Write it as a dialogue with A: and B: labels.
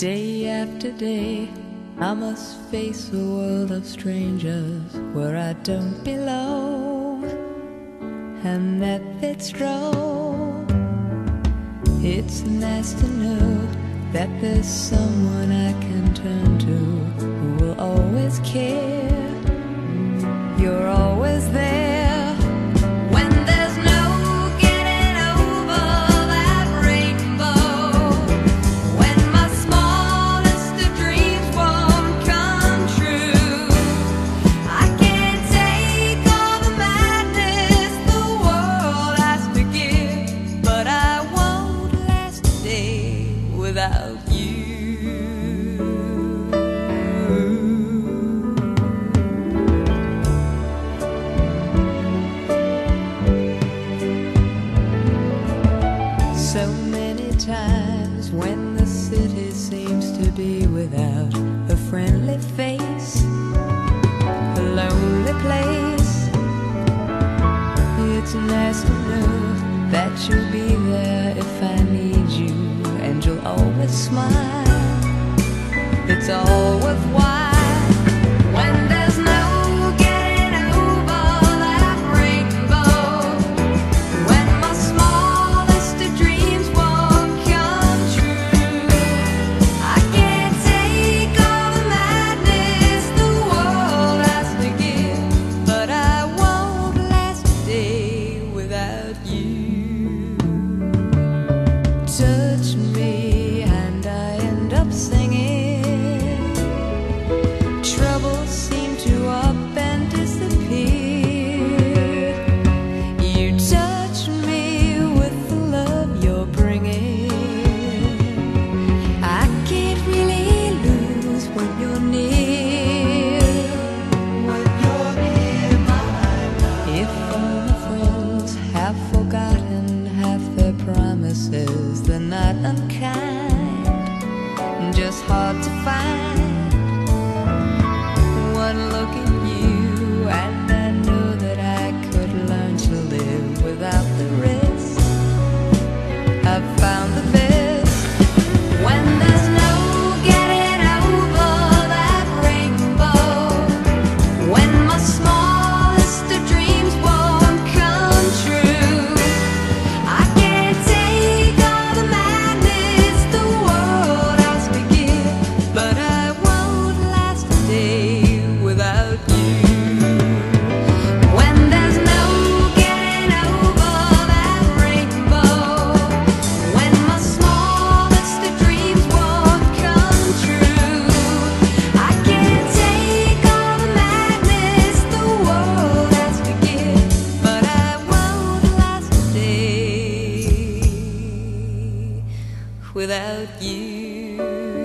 A: Day after day, I must face a world of strangers where I don't belong, and that fits wrong. It's nice to know that there's someone I can turn to who will always care. to be without a friendly face, a lonely place. It's nice to know that you'll be there if I need you, and you'll always smile. just hard to find. without you.